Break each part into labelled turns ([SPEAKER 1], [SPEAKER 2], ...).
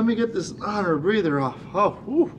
[SPEAKER 1] Let me get this non-rebreather off. Oh, whew.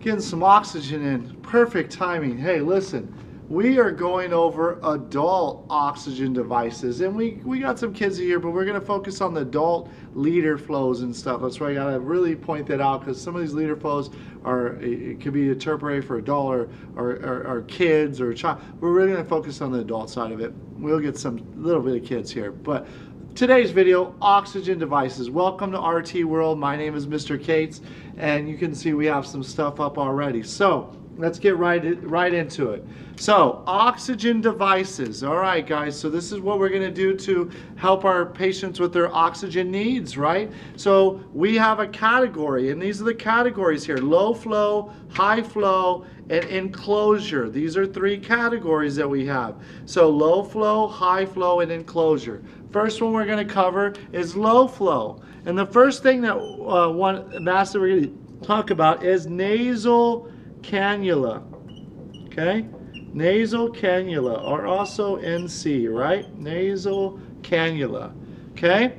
[SPEAKER 1] getting some oxygen in. Perfect timing. Hey, listen, we are going over adult oxygen devices and we, we got some kids here but we're going to focus on the adult liter flows and stuff that's why i got to really point that out because some of these liter flows are it could be interpreted for adult or, or, or, or kids or child we're really going to focus on the adult side of it we'll get some little bit of kids here but Today's video, oxygen devices. Welcome to RT World. My name is Mr. Cates, and you can see we have some stuff up already. So let's get right, right into it. So oxygen devices. All right, guys, so this is what we're gonna do to help our patients with their oxygen needs, right? So we have a category, and these are the categories here, low flow, high flow, and enclosure. These are three categories that we have. So low flow, high flow, and enclosure. First one we're gonna cover is low flow. And the first thing that uh, one mass that we're gonna talk about is nasal cannula. Okay? Nasal cannula, or also NC, right? Nasal cannula. Okay?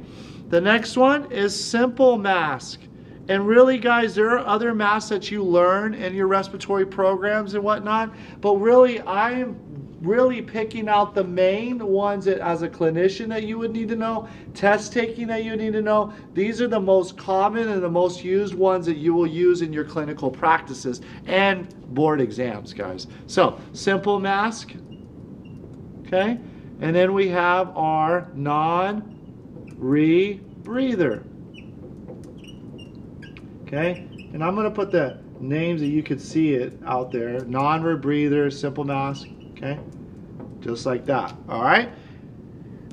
[SPEAKER 1] The next one is simple mask. And really, guys, there are other masks that you learn in your respiratory programs and whatnot. But really, I am really picking out the main ones that as a clinician that you would need to know, test taking that you need to know. These are the most common and the most used ones that you will use in your clinical practices and board exams, guys. So, simple mask, okay? And then we have our non-rebreather, okay? And I'm gonna put the names that you could see it out there. Non-rebreather, simple mask, okay? Just like that, all right?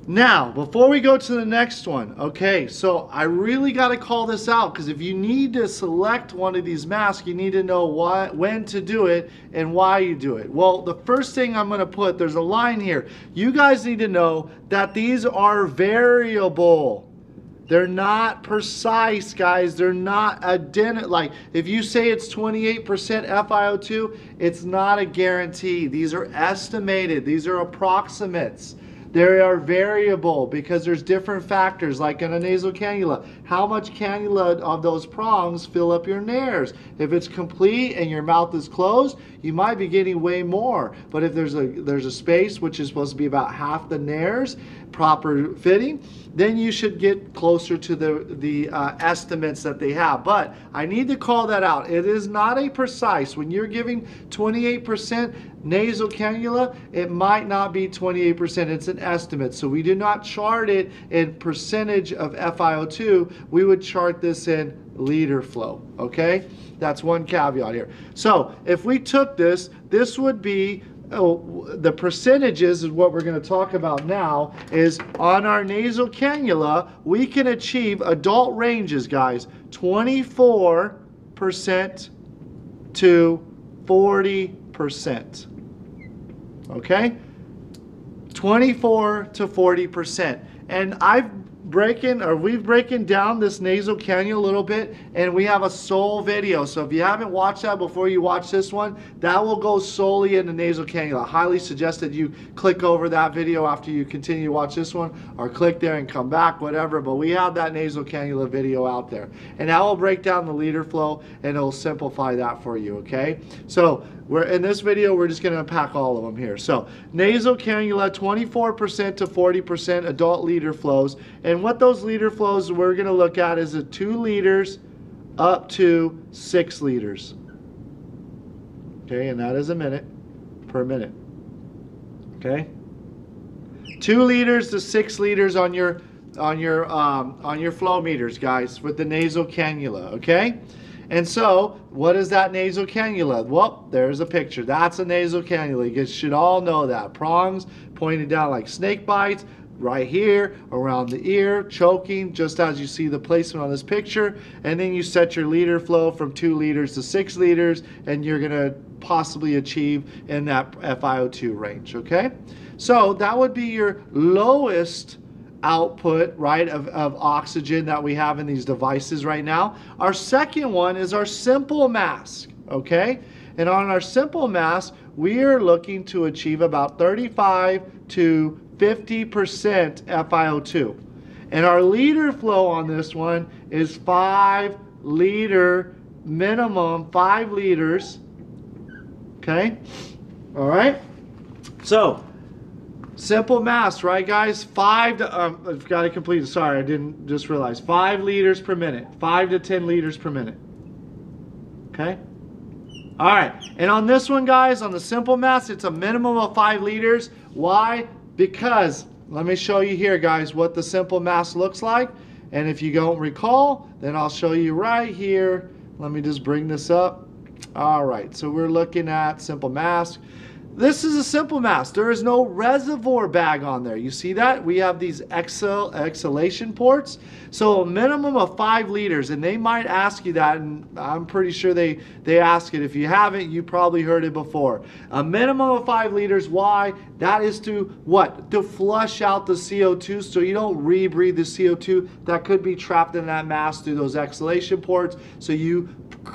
[SPEAKER 1] Now, before we go to the next one, okay, so I really got to call this out because if you need to select one of these masks, you need to know why, when to do it and why you do it. Well, the first thing I'm going to put, there's a line here. You guys need to know that these are variable. They're not precise, guys. They're not identical. Like, if you say it's 28% FiO2, it's not a guarantee. These are estimated. These are approximates. They are variable because there's different factors like in a nasal cannula. How much cannula of those prongs fill up your nares? If it's complete and your mouth is closed, you might be getting way more. But if there's a there's a space which is supposed to be about half the nares, proper fitting, then you should get closer to the, the uh, estimates that they have. But I need to call that out. It is not a precise. When you're giving 28% nasal cannula, it might not be 28%. It's an estimate. So we do not chart it in percentage of FiO2. We would chart this in liter flow, okay? That's one caveat here. So if we took this, this would be oh, the percentages is what we're going to talk about now is on our nasal cannula, we can achieve adult ranges, guys, 24% to 40%. Okay? 24 to 40%. And I've breaking or we've breaking down this nasal cannula a little bit and we have a sole video. So if you haven't watched that before you watch this one that will go solely in the nasal cannula highly suggest that you click over that video after you continue to watch this one or click there and come back whatever. But we have that nasal cannula video out there. And that will break down the liter flow and it'll simplify that for you okay? So we're in this video, we're just going to unpack all of them here. So nasal cannula, 24% to 40% adult liter flows. And what those liter flows we're going to look at is a 2 liters up to 6 liters. Okay, and that is a minute per minute. Okay? 2 liters to 6 liters on your on your um, on your flow meters, guys, with the nasal cannula, okay? And so, what is that nasal cannula? Well, there's a picture. That's a nasal cannula. You should all know that. Prongs pointed down like snake bites, right here, around the ear, choking, just as you see the placement on this picture. And then you set your liter flow from 2 liters to 6 liters, and you're going to possibly achieve in that FiO2 range, okay? So that would be your lowest output, right, of, of oxygen that we have in these devices right now. Our second one is our simple mask, okay? And on our simple mask, we are looking to achieve about 35 to 50% FiO2. And our liter flow on this one is five liter minimum, five liters. Okay? All right? So, simple math, right, guys? Five to, um, I've got to complete. Sorry, I didn't just realize. Five liters per minute. Five to 10 liters per minute. Okay? All right, and on this one, guys, on the simple mask, it's a minimum of five liters. Why? Because, let me show you here, guys, what the simple mask looks like. And if you don't recall, then I'll show you right here. Let me just bring this up. All right, so we're looking at simple mask. This is a simple mask. There is no reservoir bag on there. You see that? We have these exhal exhalation ports. So a minimum of five liters, and they might ask you that, and I'm pretty sure they, they ask it. If you haven't, you probably heard it before. A minimum of five liters. Why? That is to what? To flush out the CO2 so you don't rebreathe the CO2 that could be trapped in that mask through those exhalation ports. So you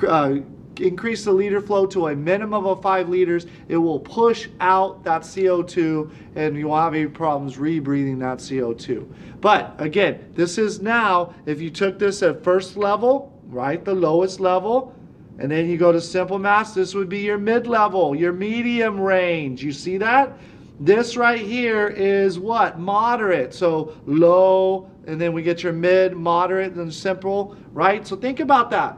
[SPEAKER 1] uh, increase the liter flow to a minimum of five liters, it will push out that CO2 and you won't have any problems rebreathing that CO2. But again, this is now, if you took this at first level, right, the lowest level, and then you go to simple mask, this would be your mid-level, your medium range. You see that? This right here is what? Moderate. So low, and then we get your mid, moderate, and simple, right? So think about that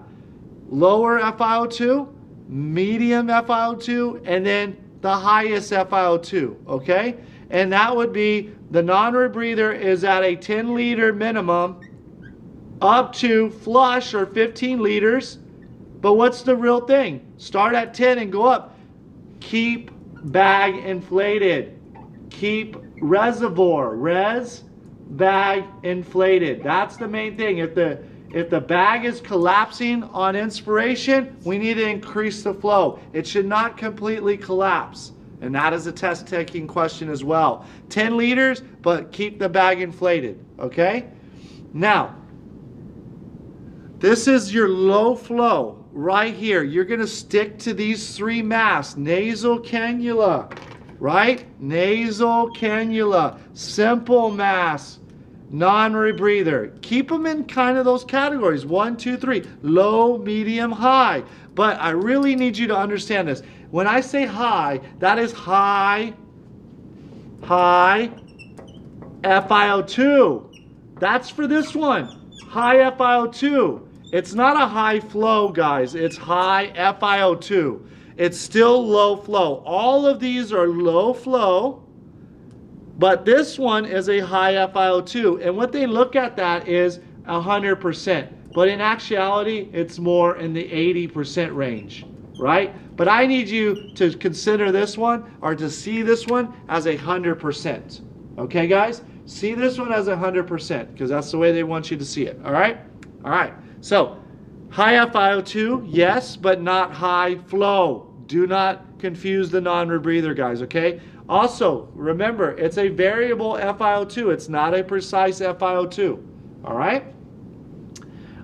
[SPEAKER 1] lower FiO2, medium FiO2, and then the highest FiO2, okay? And that would be the non-rebreather is at a 10 liter minimum up to flush or 15 liters. But what's the real thing? Start at 10 and go up. Keep bag inflated. Keep reservoir, res, bag inflated. That's the main thing. If the if the bag is collapsing on inspiration, we need to increase the flow. It should not completely collapse. And that is a test taking question as well. 10 liters, but keep the bag inflated, okay? Now, this is your low flow right here. You're going to stick to these three masks. Nasal cannula, right? Nasal cannula, simple mask, non-rebreather. Keep them in kind of those categories. One, two, three. Low, medium, high. But I really need you to understand this. When I say high, that is high, high FiO2. That's for this one. High FiO2. It's not a high flow, guys. It's high FiO2. It's still low flow. All of these are low flow but this one is a high FiO2. And what they look at that is 100%. But in actuality, it's more in the 80% range, right? But I need you to consider this one or to see this one as a 100%. Okay, guys? See this one as a 100% because that's the way they want you to see it. All right? All right. So, high FiO2, yes, but not high flow. Do not confuse the non-rebreather, guys, okay? Also, remember, it's a variable FiO2. It's not a precise FiO2. All right?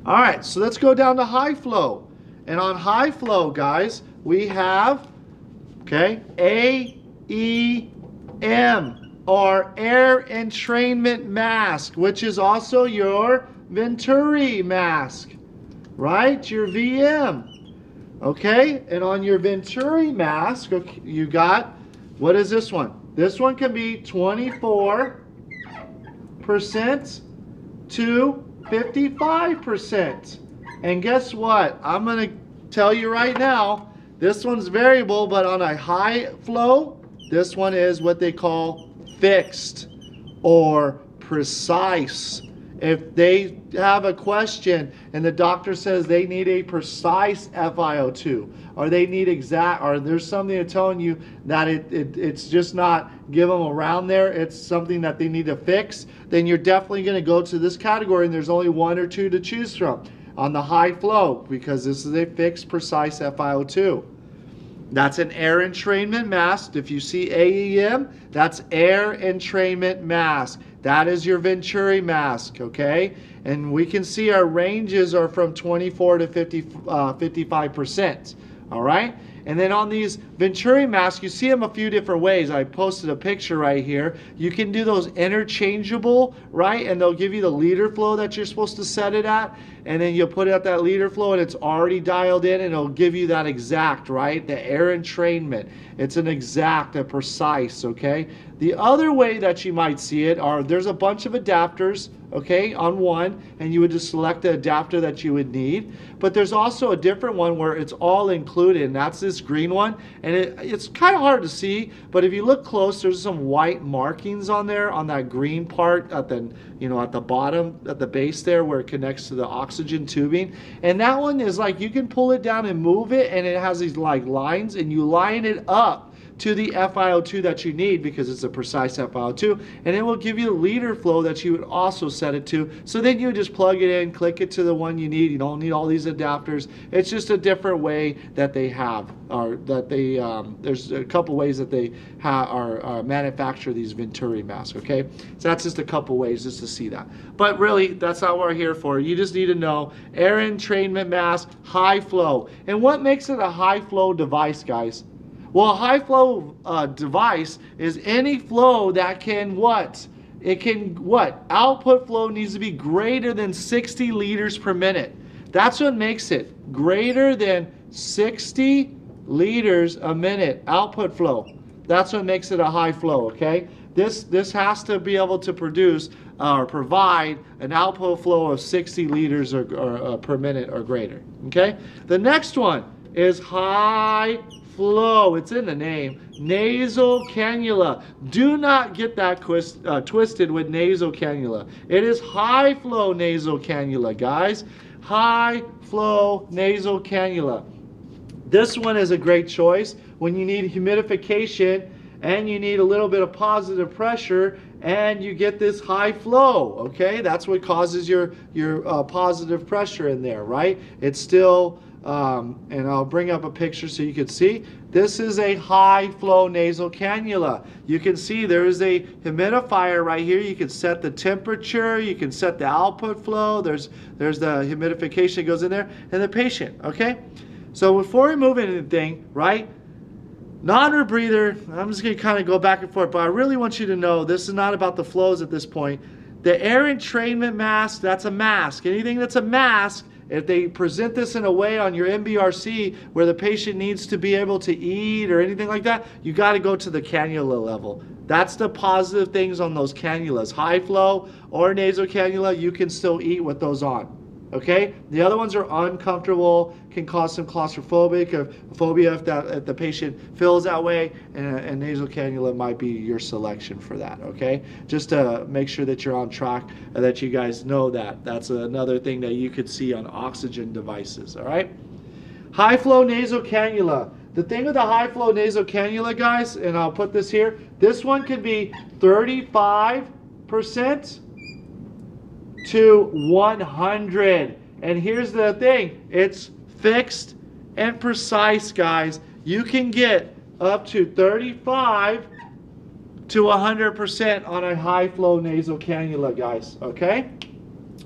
[SPEAKER 1] All right, so let's go down to high flow. And on high flow, guys, we have, okay, AEM, or air entrainment mask, which is also your Venturi mask, right? Your VM. Okay, and on your Venturi mask, okay, you got what is this one? This one can be 24% to 55%. And guess what? I'm to tell you right now, this one's variable, but on a high flow, this one is what they call fixed or precise. If they have a question and the doctor says they need a precise FiO2 or they need exact or there's something telling you that it, it it's just not give them around there it's something that they need to fix then you're definitely going to go to this category and there's only one or two to choose from on the high flow because this is a fixed precise FiO2 that's an air entrainment mask. If you see AEM, that's air entrainment mask. That is your Venturi mask, okay? And we can see our ranges are from 24 to 50, uh, 55%. All right? And then on these Venturi masks, you see them a few different ways. I posted a picture right here. You can do those interchangeable, right? And they'll give you the liter flow that you're supposed to set it at. And then you'll put at that liter flow and it's already dialed in and it'll give you that exact, right? The air entrainment. It's an exact, a precise, okay? The other way that you might see it are there's a bunch of adapters okay, on one, and you would just select the adapter that you would need. But there's also a different one where it's all included, and that's this green one. And it, it's kind of hard to see, but if you look close, there's some white markings on there on that green part at the, you know, at the bottom, at the base there where it connects to the oxygen tubing. And that one is like, you can pull it down and move it, and it has these like lines, and you line it up to the FiO2 that you need because it's a precise FiO2 and it will give you the liter flow that you would also set it to. So then you just plug it in, click it to the one you need. You don't need all these adapters. It's just a different way that they have or that they, um, there's a couple ways that they have or uh, manufacture these Venturi masks, okay? So that's just a couple ways just to see that. But really, that's not what we're here for. You just need to know air entrainment mask, high flow. And what makes it a high flow device, guys? Well, a high flow uh, device is any flow that can what? It can what? Output flow needs to be greater than 60 liters per minute. That's what makes it greater than 60 liters a minute output flow. That's what makes it a high flow, okay? This, this has to be able to produce uh, or provide an output flow of 60 liters or, or uh, per minute or greater, okay? The next one is high flow. It's in the name. Nasal cannula. Do not get that twist, uh, twisted with nasal cannula. It is high flow nasal cannula, guys. High flow nasal cannula. This one is a great choice when you need humidification and you need a little bit of positive pressure and you get this high flow okay that's what causes your your uh, positive pressure in there right it's still um, and I'll bring up a picture so you can see. This is a high flow nasal cannula. You can see there is a humidifier right here. You can set the temperature, you can set the output flow. There's, there's the humidification that goes in there and the patient, okay? So before we move anything, right, non-rebreather, I'm just gonna kind of go back and forth, but I really want you to know this is not about the flows at this point. The air entrainment mask, that's a mask. Anything that's a mask if they present this in a way on your NBRC where the patient needs to be able to eat or anything like that, you got to go to the cannula level. That's the positive things on those cannulas. High flow or nasal cannula, you can still eat with those on. Okay? The other ones are uncomfortable, can cause some claustrophobic or phobia if, that, if the patient feels that way, and a, a, nasal cannula might be your selection for that. Okay? Just to make sure that you're on track and that you guys know that. That's another thing that you could see on oxygen devices. All right? High flow nasal cannula. The thing with the high flow nasal cannula, guys, and I'll put this here, this one could be 35% to 100. And here's the thing, it's fixed and precise, guys. You can get up to 35 to 100% on a high flow nasal cannula, guys, okay?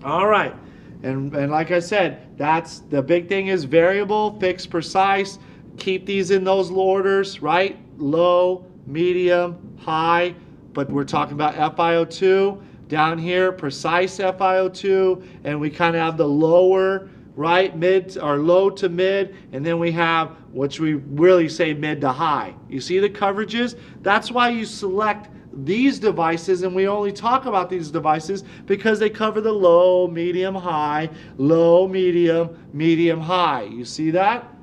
[SPEAKER 1] All right. And, and like I said, that's the big thing is variable, fixed, precise. Keep these in those orders, right? Low, medium, high, but we're talking about FiO2 down here, precise FiO2, and we kind of have the lower, right, mid, or low to mid, and then we have, which we really say mid to high. You see the coverages? That's why you select these devices, and we only talk about these devices because they cover the low, medium, high, low, medium, medium, high. You see that?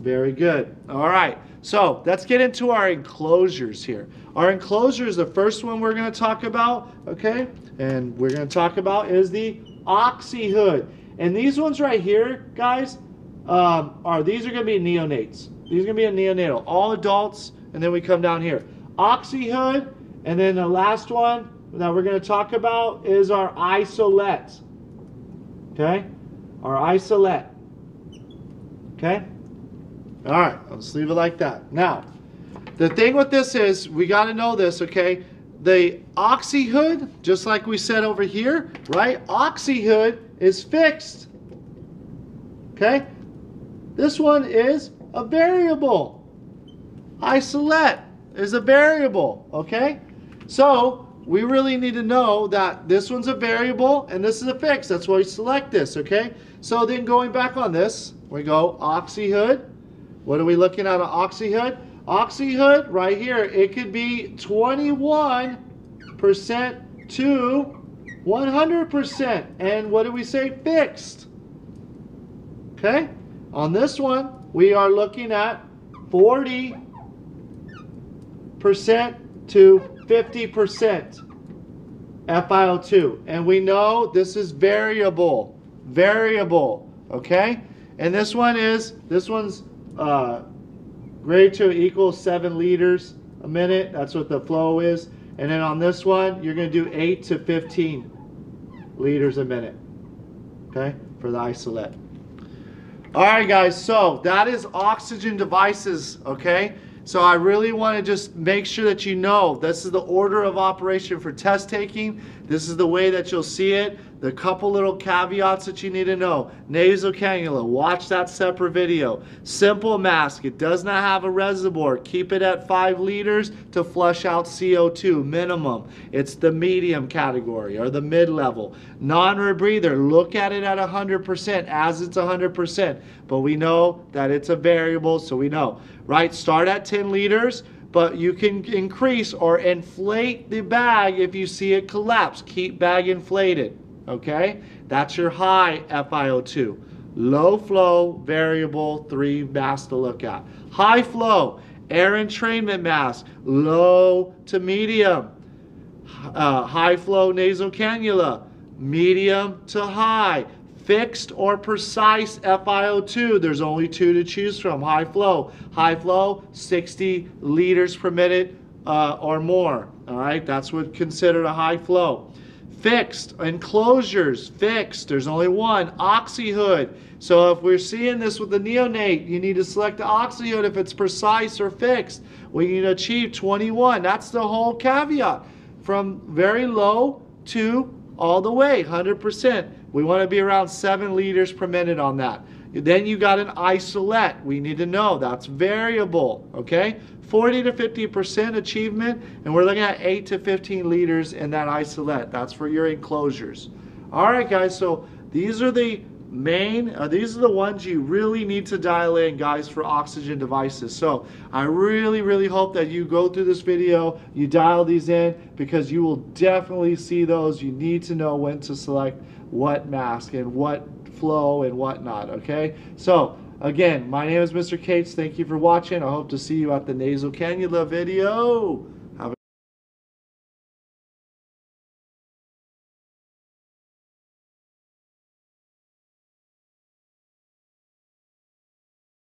[SPEAKER 1] Very good. All right. So let's get into our enclosures here. Our enclosure is the first one we're going to talk about, okay? And we're going to talk about is the oxy hood. And these ones right here, guys, um, are these are going to be neonates. These are going to be a neonatal. All adults, and then we come down here. Oxy hood, and then the last one that we're going to talk about is our isolette. Okay? Our isolette. Okay? All right, let's leave it like that. Now, the thing with this is, we got to know this, okay? The oxy hood, just like we said over here, right? Oxy hood is fixed. Okay? This one is a variable. Isolette is a variable, okay? So we really need to know that this one's a variable and this is a fix. That's why we select this, okay? So then going back on this, we go oxyhood. What are we looking at on oxyhood? Oxyhood right here, it could be 21% to 100%. And what do we say? Fixed. Okay? On this one, we are looking at 40% to 50% FiO2. And we know this is variable. Variable. Okay? And this one is, this one's uh, grade 2 equals 7 liters a minute. That's what the flow is. And then on this one, you're going to do 8 to 15 liters a minute. Okay? For the isolette. All right, guys. So that is oxygen devices. Okay? So I really want to just make sure that you know this is the order of operation for test taking. This is the way that you'll see it. The couple little caveats that you need to know. Nasal cannula, watch that separate video. Simple mask, it does not have a reservoir. Keep it at 5 liters to flush out CO2 minimum. It's the medium category or the mid-level. Non-rebreather, look at it at 100% as it's 100%. But we know that it's a variable, so we know. Right, start at 10 liters but you can increase or inflate the bag if you see it collapse. Keep bag inflated okay? That's your high FiO2. Low flow, variable, three masks to look at. High flow, air entrainment mask, low to medium. Uh, high flow nasal cannula, medium to high. Fixed or precise FiO2, there's only two to choose from. High flow, high flow, 60 liters per minute uh, or more. All right, that's what considered a high flow fixed. Enclosures, fixed. There's only one. Oxyhood. So if we're seeing this with the neonate, you need to select the oxyhood if it's precise or fixed. We need to achieve 21. That's the whole caveat. From very low to all the way, 100%. We want to be around 7 liters per minute on that. Then you got an isolette. We need to know that's variable, okay? 40 to 50% achievement, and we're looking at 8 to 15 liters in that isolette. That's for your enclosures. All right, guys, so these are the main, uh, these are the ones you really need to dial in, guys, for oxygen devices. So I really, really hope that you go through this video, you dial these in, because you will definitely see those. You need to know when to select what mask and what flow and whatnot, okay? So, again, my name is Mr. Cates. Thank you for watching. I hope to see you at the nasal cannula video.